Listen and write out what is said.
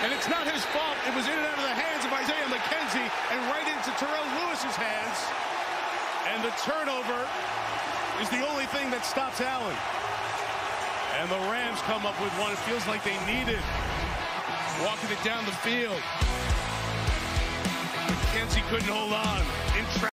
And it's not his fault. it was in and out of the hands of Isaiah McKenzie and right into Terrell Lewis's hands. And the turnover is the only thing that stops Allen. And the Rams come up with one. It feels like they need it. Walking it down the field. McKenzie couldn't hold on.